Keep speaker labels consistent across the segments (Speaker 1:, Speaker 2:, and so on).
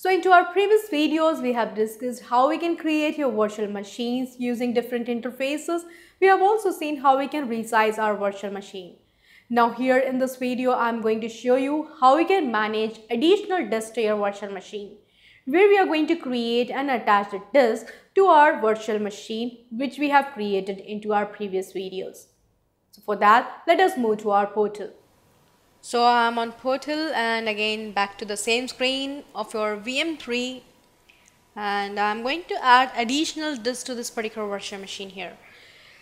Speaker 1: So into our previous videos, we have discussed how we can create your virtual machines using different interfaces. We have also seen how we can resize our virtual machine. Now here in this video, I'm going to show you how we can manage additional disk to your virtual machine where we are going to create and attach the disk to our virtual machine which we have created into our previous videos. So for that, let us move to our portal.
Speaker 2: So I'm on portal and again back to the same screen of your VM3 and I'm going to add additional disk to this particular virtual machine here.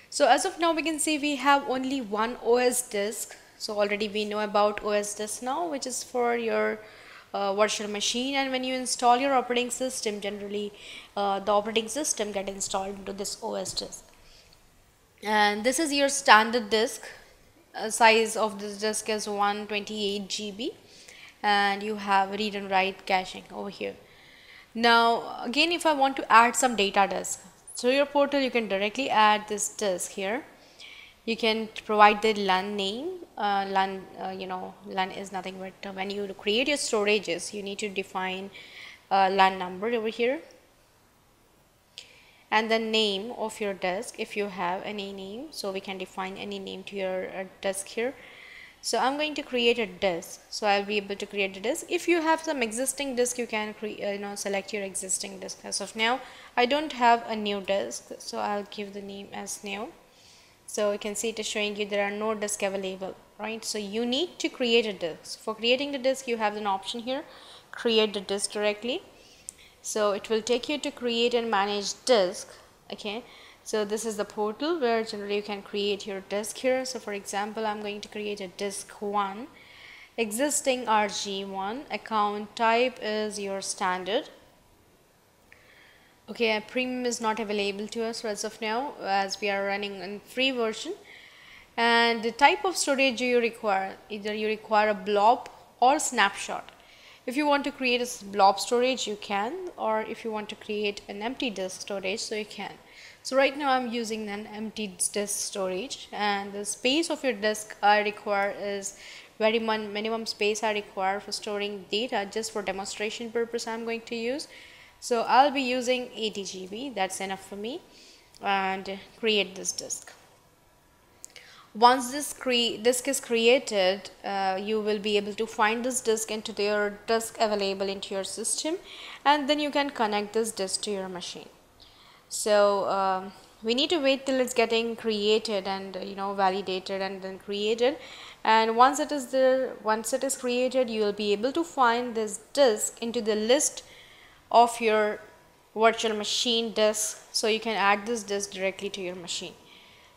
Speaker 2: So as of now we can see we have only one OS disk. So already we know about OS disk now which is for your uh, virtual machine and when you install your operating system generally uh, the operating system get installed into this OS disk. And this is your standard disk uh, size of this disk is 128 GB and you have read and write caching over here. Now again if I want to add some data disk through your portal you can directly add this disk here. You can provide the LUN name, uh, LUN uh, you know LUN is nothing but when you create your storages you need to define uh, LUN number over here and the name of your disk if you have any name. So we can define any name to your uh, disk here. So I'm going to create a disk so I'll be able to create a disk if you have some existing disk you can create uh, you know select your existing disk as of now I don't have a new disk so I'll give the name as new. So you can see it is showing you there are no disk available right? So you need to create a disk for creating the disk you have an option here. Create the disk directly so it will take you to create and manage disk okay? So this is the portal where generally you can create your disk here. So for example i'm going to create a disk one. Existing rg1 account type is your standard. Okay premium is not available to us as of now as we are running in free version. And the type of storage you require either you require a blob or snapshot if you want to create a blob storage you can or if you want to create an empty disk storage so you can. So right now I'm using an empty disk storage and the space of your disk I require is very minimum space I require for storing data just for demonstration purpose I'm going to use. So I'll be using 80 GB that's enough for me and create this disk once this disk is created uh, you will be able to find this disk into your disk available into your system and then you can connect this disk to your machine. So um, we need to wait till it's getting created and you know validated and then created. And once it is there once it is created you will be able to find this disk into the list of your virtual machine disk so you can add this disk directly to your machine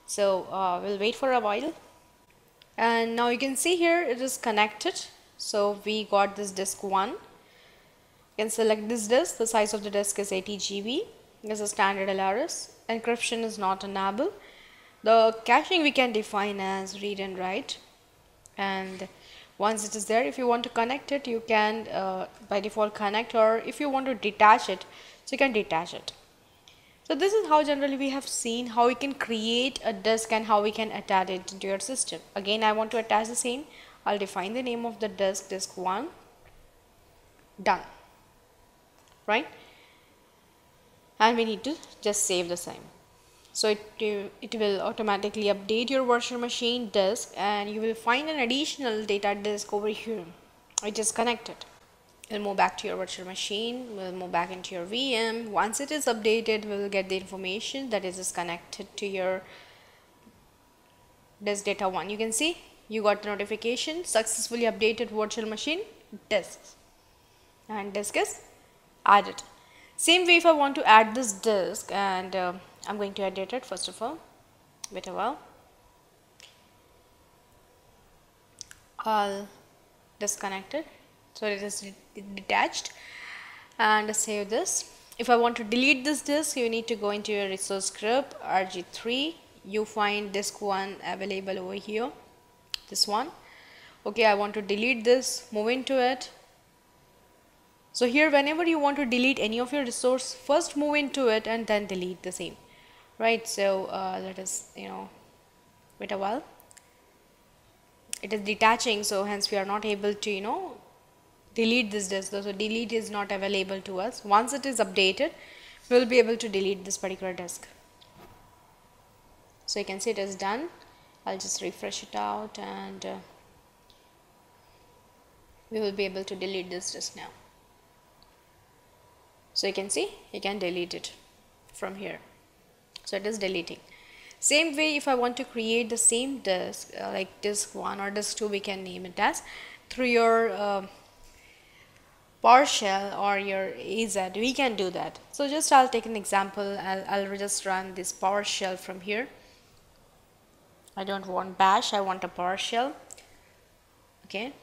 Speaker 2: so uh, we'll wait for a while. And now you can see here it is connected. So we got this disk 1 you can select this disk. The size of the disk is 80 GB this is standard LRS encryption is not enabled the caching we can define as read and write. And once it is there if you want to connect it you can uh, by default connect or if you want to detach it so you can detach it so this is how generally we have seen how we can create a disk and how we can attach it into your system. Again, I want to attach the same. I'll define the name of the disk, disk 1. Done. Right? And we need to just save the same. So it, uh, it will automatically update your virtual machine disk and you will find an additional data disk over here. It is connected we'll move back to your virtual machine we'll move back into your VM once it is updated we'll get the information that is connected to your disk data 1 you can see you got the notification successfully updated virtual machine disk. And disk is added. Same way if I want to add this disk and uh, I'm going to edit it first of all wait a while. I'll disconnect it so it is detached and save this. If I want to delete this disk you need to go into your resource group rg3 you find disk 1 available over here this one. Okay I want to delete this move into it. So here whenever you want to delete any of your resource first move into it and then delete the same. Right so uh, let us you know wait a while. It is detaching so hence we are not able to you know delete this disk so delete is not available to us. Once it is updated we'll be able to delete this particular disk. So you can see it is done. I'll just refresh it out and uh, we will be able to delete this disk now. So you can see you can delete it from here. So it is deleting. Same way if I want to create the same disk uh, like disk 1 or disk 2 we can name it as through your uh, PowerShell or your AZ we can do that. So just I'll take an example. I'll, I'll just run this PowerShell from here. I don't want bash I want a PowerShell okay.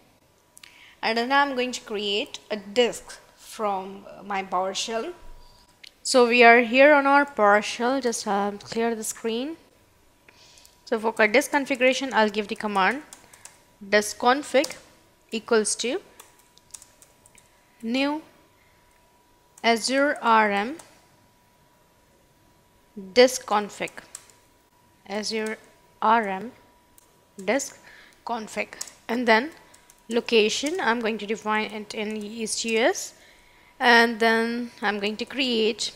Speaker 2: And then I'm going to create a disk from my PowerShell so we are here on our PowerShell just um, clear the screen. So for disk configuration I'll give the command disk config equals to new azure rm disk config. Azure rm disk config. And then location I'm going to define it in ECS and then I'm going to create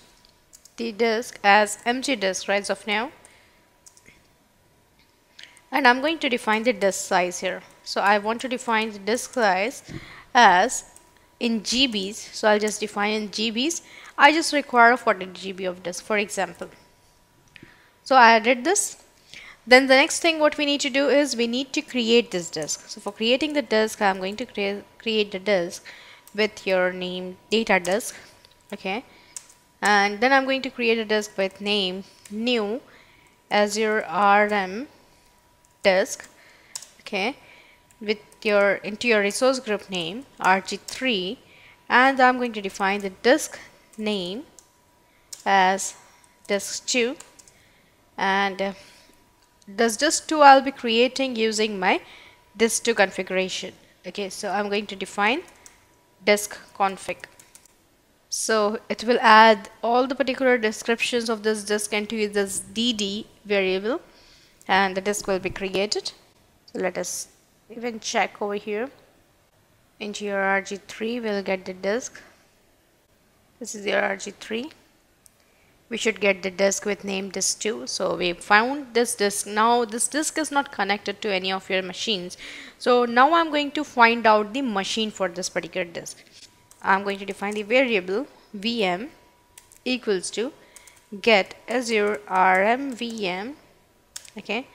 Speaker 2: the disk as empty disk right of now. And I'm going to define the disk size here. So I want to define the disk size as in GBs so I'll just define in GBs I just require 40 GB of disk for example. So I added this. Then the next thing what we need to do is we need to create this disk. So for creating the disk I'm going to create create the disk with your name data disk okay? And then I'm going to create a disk with name new Azure RM disk okay? With your into your resource group name rg3 and I'm going to define the disk name as disk2 and uh, this disk2 I'll be creating using my disk2 configuration. Okay so I'm going to define disk config. So it will add all the particular descriptions of this disk into this dd variable and the disk will be created. So let us even check over here. Into your rg3 we'll get the disk. This is your rg3 we should get the disk with name disk2 so we found this disk. Now this disk is not connected to any of your machines. So now I'm going to find out the machine for this particular disk. I'm going to define the variable VM equals to get azure rm VM okay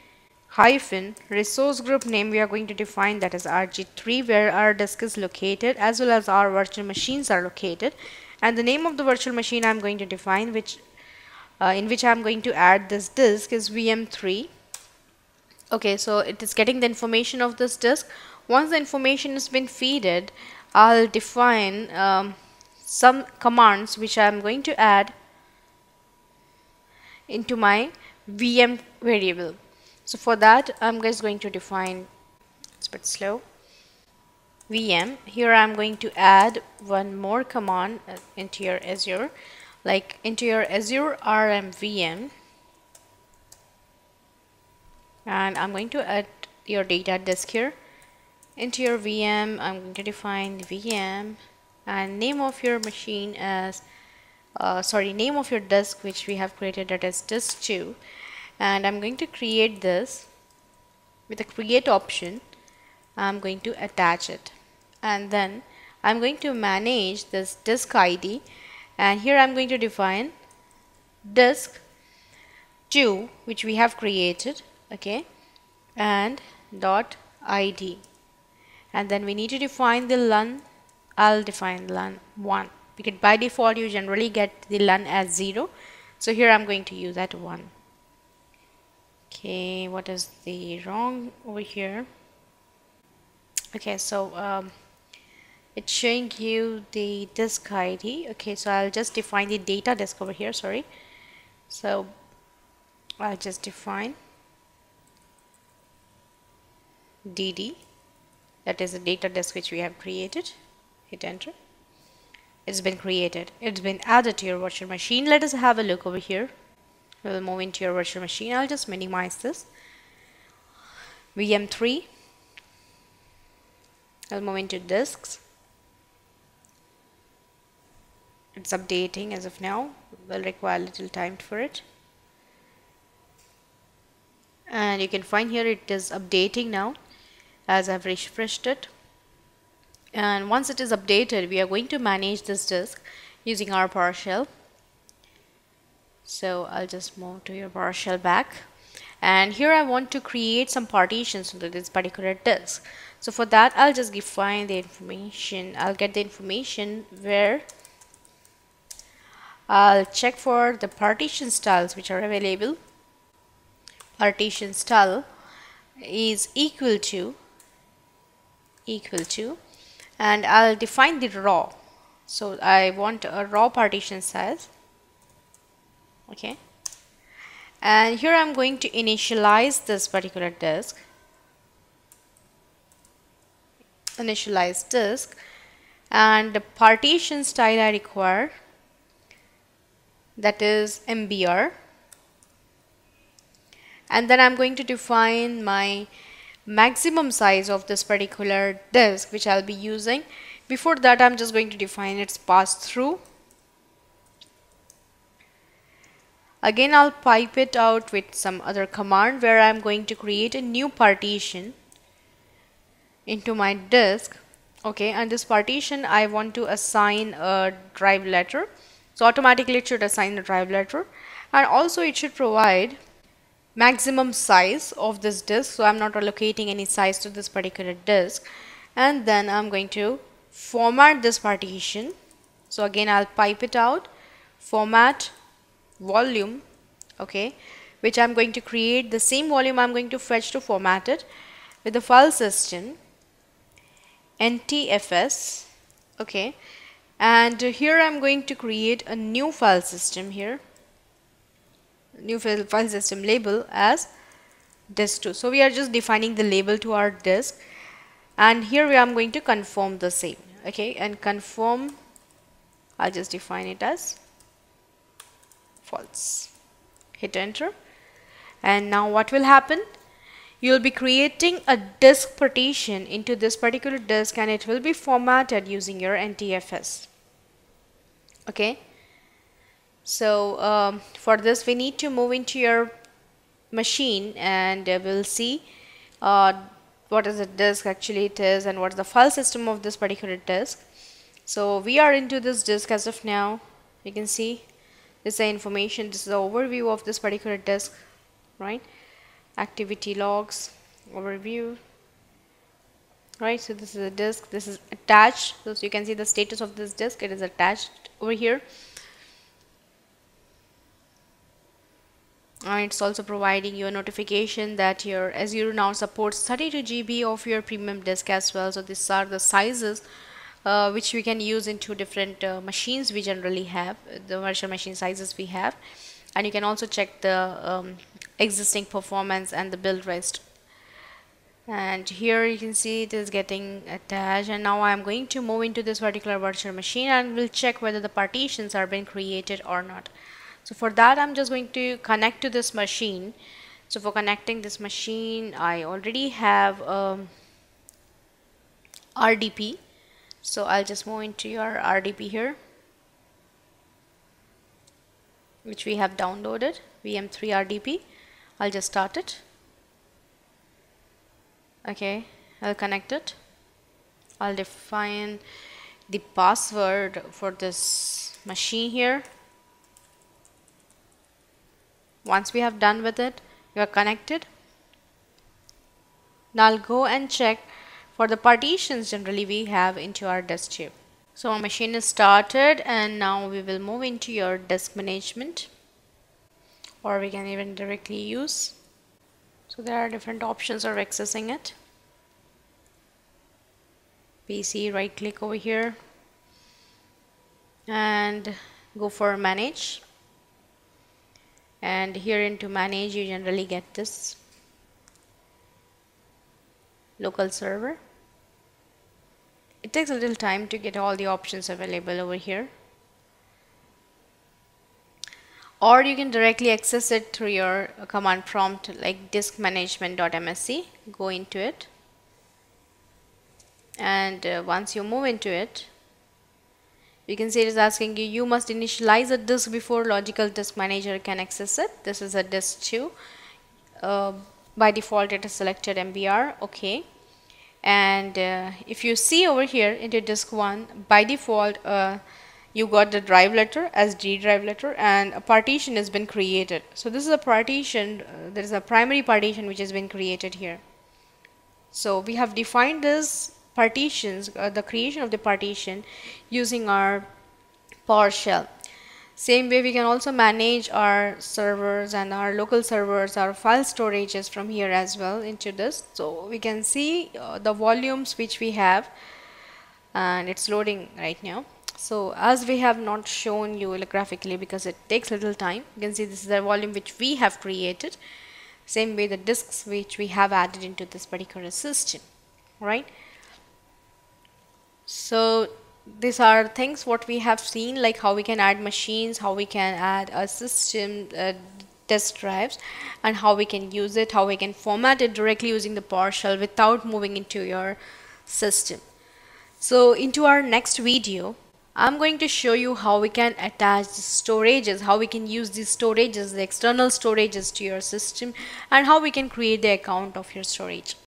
Speaker 2: hyphen resource group name we are going to define that is rg3 where our disk is located as well as our virtual machines are located. And the name of the virtual machine I'm going to define which uh, in which I'm going to add this disk is VM3 okay so it is getting the information of this disk. Once the information has been feeded I'll define um, some commands which I'm going to add into my VM variable. So for that, I'm just going to define, it's a bit slow, VM. Here I'm going to add one more command uh, into your Azure, like into your Azure RM VM. And I'm going to add your data disk here. Into your VM, I'm going to define VM and name of your machine as uh, sorry name of your disk which we have created that is disk2 and I'm going to create this with the create option. I'm going to attach it. And then I'm going to manage this disk ID and here I'm going to define disk 2 which we have created okay? And dot ID and then we need to define the LUN I'll define LUN 1 because by default you generally get the LUN as 0 so here I'm going to use that 1 okay what is the wrong over here? Okay so um, it's showing you the disk ID okay so I'll just define the data disk over here sorry. So I'll just define DD that is the data disk which we have created. Hit enter. It's been created. It's been added to your virtual machine. Let us have a look over here we'll move into your virtual machine. I'll just minimize this. VM3 I'll move into disks. It's updating as of now. Will require a little time for it. And you can find here it is updating now as I've refreshed it. And once it is updated we are going to manage this disk using our PowerShell so I'll just move to your PowerShell back. And here I want to create some partitions into this particular disk so for that I'll just define the information. I'll get the information where I'll check for the partition styles which are available. Partition style is equal to equal to and I'll define the raw. So I want a raw partition size okay. And here I'm going to initialize this particular disk. Initialize disk. And the partition style I require that is MBR and then I'm going to define my maximum size of this particular disk which I'll be using. Before that I'm just going to define its pass through again I'll pipe it out with some other command where I'm going to create a new partition into my disk. Okay and this partition I want to assign a drive letter. So automatically it should assign a drive letter. And also it should provide maximum size of this disk. So I'm not allocating any size to this particular disk. And then I'm going to format this partition. So again I'll pipe it out. Format volume okay which I'm going to create the same volume I'm going to fetch to format it with the file system ntfs okay and here I'm going to create a new file system here new file system label as disk2 so we are just defining the label to our disk and here we are going to confirm the same okay and confirm I'll just define it as false. Hit enter. And now what will happen? You'll be creating a disk partition into this particular disk and it will be formatted using your NTFS okay? So um, for this we need to move into your machine and we'll see uh, what is the disk actually it is and what's the file system of this particular disk. So we are into this disk as of now. You can see this is the information this is the overview of this particular disk right? Activity logs overview right? So this is a disk this is attached. So you can see the status of this disk it is attached over here. And it's also providing you a notification that your Azure now supports 32 GB of your premium disk as well. So these are the sizes uh, which we can use into different uh, machines we generally have the virtual machine sizes we have. And you can also check the um, existing performance and the build rest. And here you can see it is getting attached. And now I'm going to move into this particular virtual machine and we'll check whether the partitions are being created or not. So for that I'm just going to connect to this machine. So for connecting this machine I already have um, RDP so I'll just move into your RDP here which we have downloaded VM3 RDP I'll just start it. Okay I'll connect it. I'll define the password for this machine here. Once we have done with it you are connected. Now I'll go and check for the partitions generally we have into our disk chip so our machine is started and now we will move into your disk management or we can even directly use. So there are different options of accessing it. PC right click over here and go for manage. And here into manage you generally get this local server it takes a little time to get all the options available over here. Or you can directly access it through your command prompt like disk management.msc go into it. And uh, once you move into it you can see it is asking you you must initialize a disk before logical disk manager can access it. This is a disk 2 uh, by default it is selected mbr okay and uh, if you see over here into disk 1 by default uh, you got the drive letter as D drive letter and a partition has been created so this is a partition uh, there is a primary partition which has been created here so we have defined this partitions, uh, the creation of the partition using our PowerShell. Same way we can also manage our servers and our local servers, our file storages from here as well into this. So we can see uh, the volumes which we have and it's loading right now. So as we have not shown you graphically because it takes little time, you can see this is the volume which we have created. Same way the disks which we have added into this particular system, right? so these are things what we have seen like how we can add machines how we can add a system uh, disk drives and how we can use it how we can format it directly using the PowerShell without moving into your system so into our next video I'm going to show you how we can attach the storages, how we can use these storages, the external storages to your system and how we can create the account of your storage.